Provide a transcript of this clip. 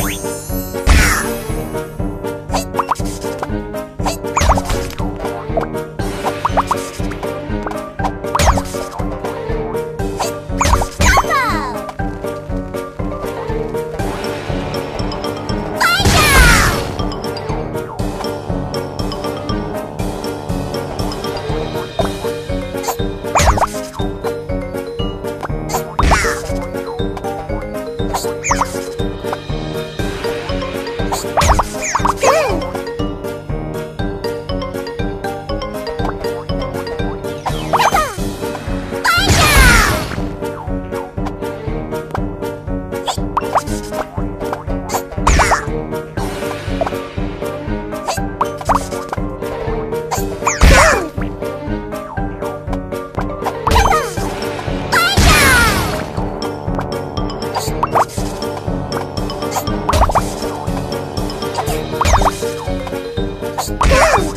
Bye. Go!